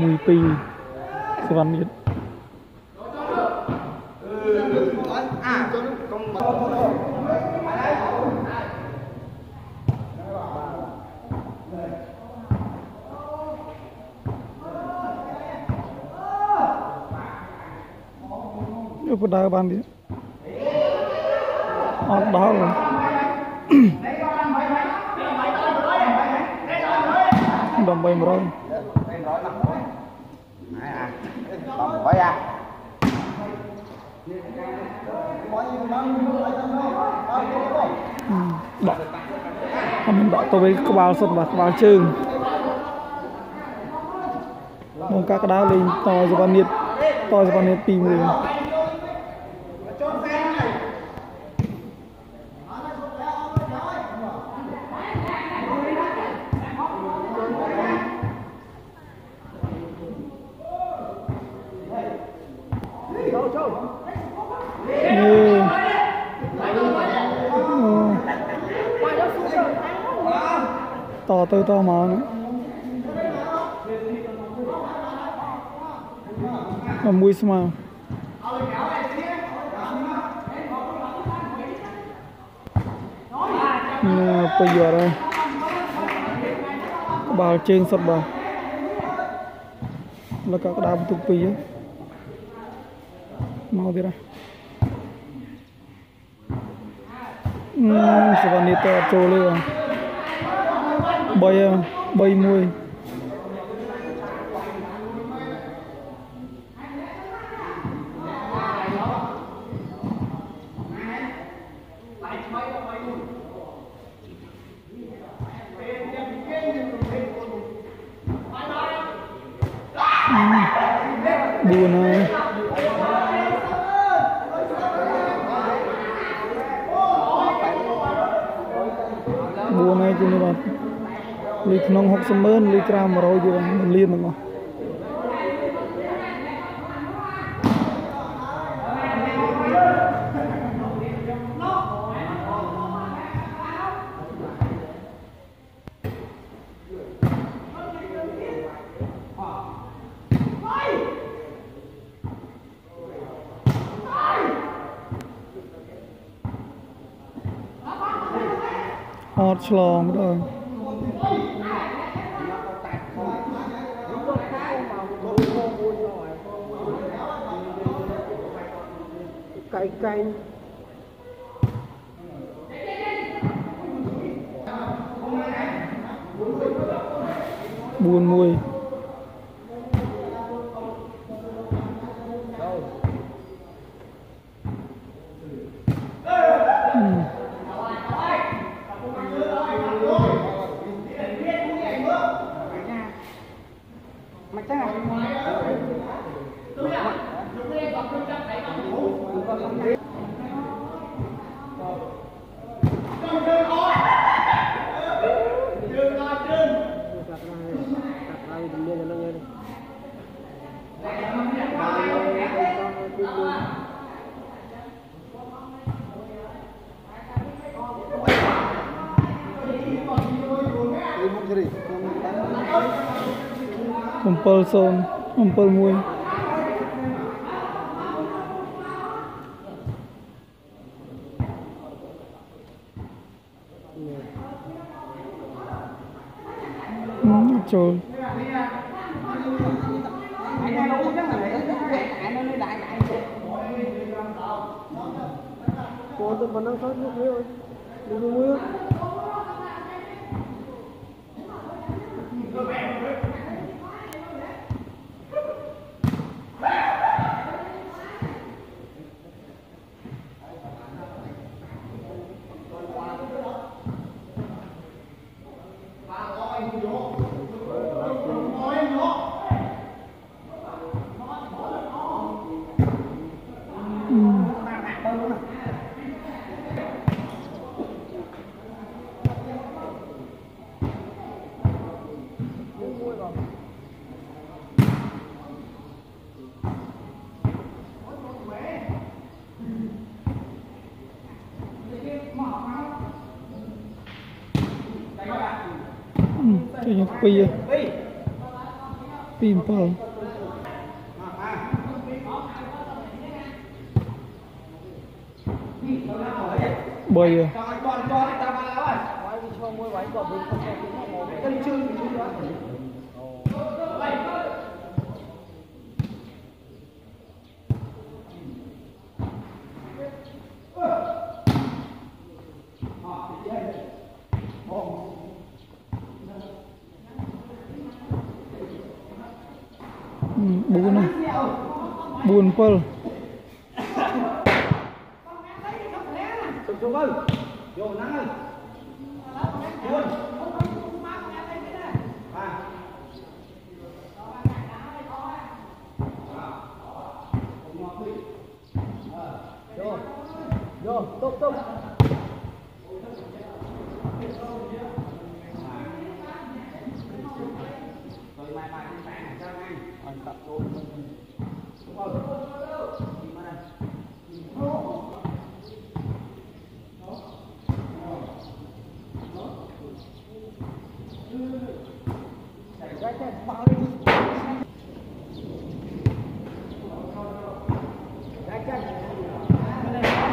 មួយពីរសវណ្ណយុទ្ធ à cho nó con យកបដើបានទៀតអត់ដល់ដើម្បី100 vòng bỏ ra bỏ mình bỏ tôi với các bạn sân và các bạn chương mong các đá lên to cho bạn nhiệt to cho bạn nhiệt tìm người. అవుతా మాను ముగిసి మా ពេញយត់ហើយក្បាលជើងសុតបាទលោកក៏ក្តារបន្ទុកពីមកទៀតហ៎嗯，十万里多走了。3 30 ờ, ừ. buồn ơi. Buồn ơi cho nên là លុយក្នុង60ម៉ឺនលុយក្រៅ100យើងលានទាំងអស់អត់ឆ្លងម្ដង cay cay. 4 1 là7 0 7 1 Ừ, trời cô tôi vẫn đang sót nước rồi. Đừng mưa cho môi váy của mình bơi có buồn pal Chụp chụp ơi.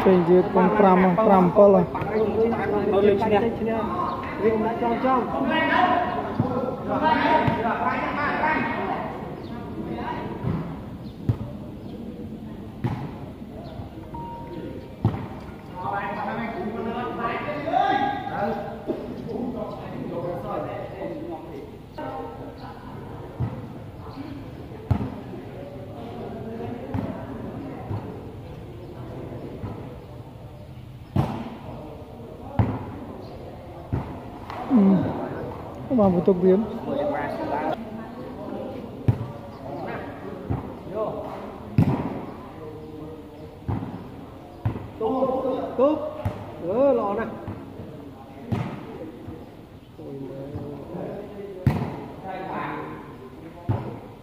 ចេញទៀតកុំ5 5 7ហើយលេខឈ្នះវាមិនដាច់ចោលចោល ừ. các một phải tục tiến Tốt. Ờ lọ này.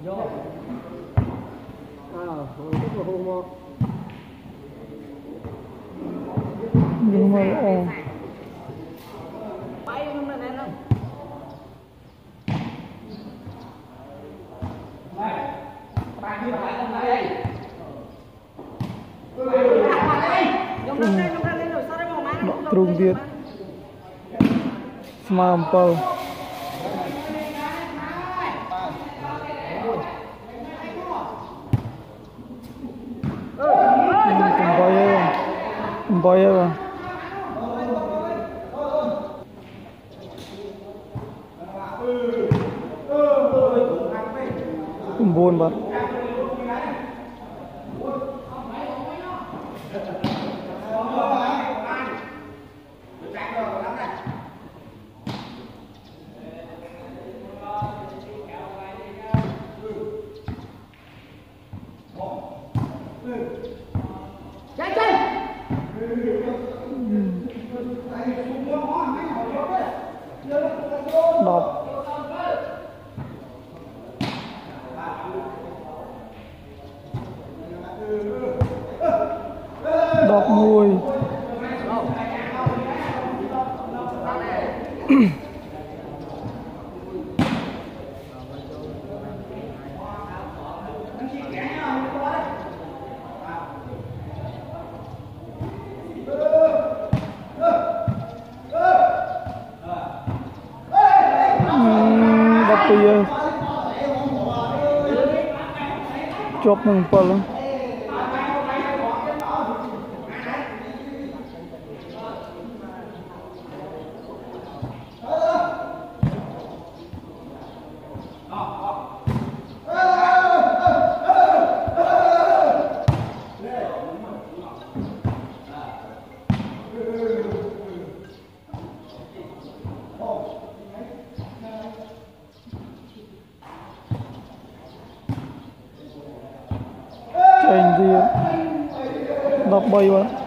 Vô. À, không bỏ lỡ những video hấp ồ ដកទ្រូងទៀតស្មើអំពិលអំបុយហើយបងអំបុយបាទ nuôi mùi Ừm, đọc bây giờ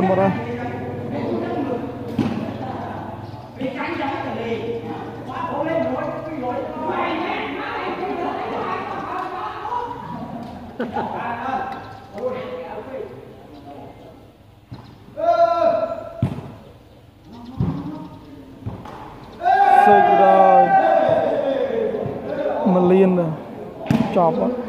luôn bọn ơi. Sực rồi Mà liên rồi Chọp á.